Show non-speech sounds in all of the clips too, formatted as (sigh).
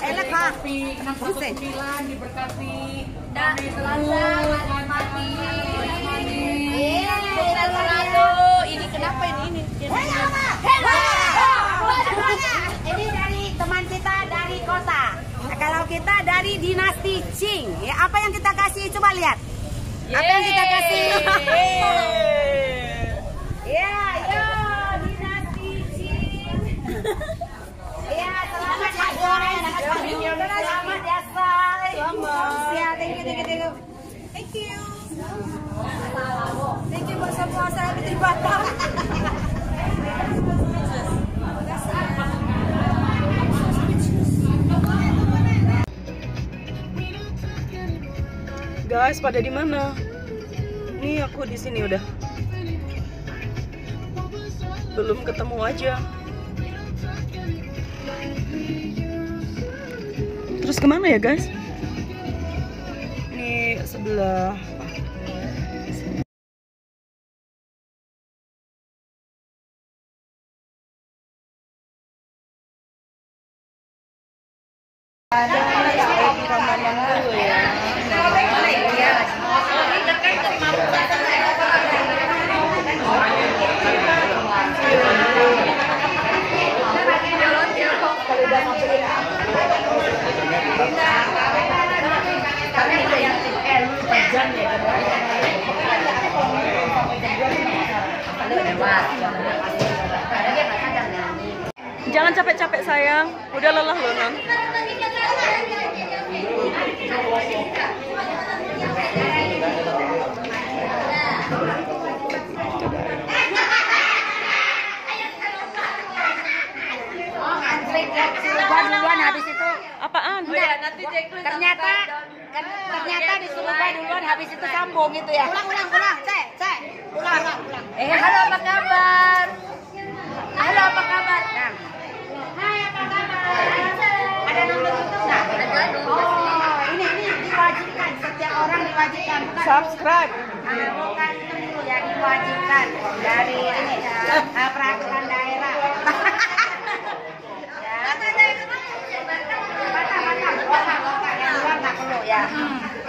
Enak, kopi 619 diberkati. Dan selalu mati. Selalu. Ini kenapa ini ini? Ini dari teman kita dari kota. Kalau kita dari dinasti Qing, ya apa yang kita kasih? Coba lihat. Apa yang kita kasih? Guys, pada di mana? Nih aku di sini udah. Belum ketemu aja. Terus ke mana ya guys? Ini sebelah Jangan capek-capek sayang. Udah lelah loh non. Gua duluan habis itu Apaan? Ternyata ter- ternyata disuruh gua duluan habis itu sambung gitu ya. Ulang ulang ulang, cek cek. Ulang ulang ulang. Eh halo apa kabar? Halo apa kabar? Nah. Hai apa kabar? Ada nonton YouTube nggak? Oh ini ini diwajibkan setiap orang diwajibkan. Bukan Subscribe. Ah, bukan itu dulu ya diwajibkan dari ini ah, peraturan daerah. (laughs) Batam, Batam, lokal, lokal. Yang luar nggak perlu ya.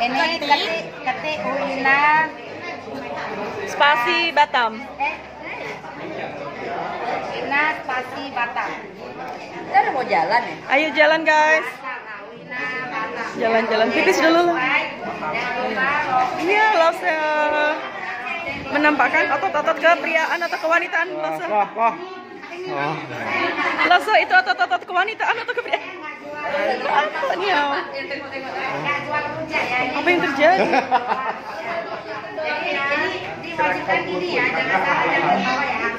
Ini ketik, ketik Uina, Spasi Batam. eh, Uina spasi Batam. Kita udah mau jalan ya? Ayo jalan guys. Jalan-jalan pipis dulu lah. Iya, Lose. Menampakkan otot-otot kepriaan atau kewanitaan Lose. Lose itu otot-otot kewanitaan atau kepriaan? Apa nih? Ya. Apa yang terjadi? Jadi diwajibkan ini ya, jangan salah jangan bawa ya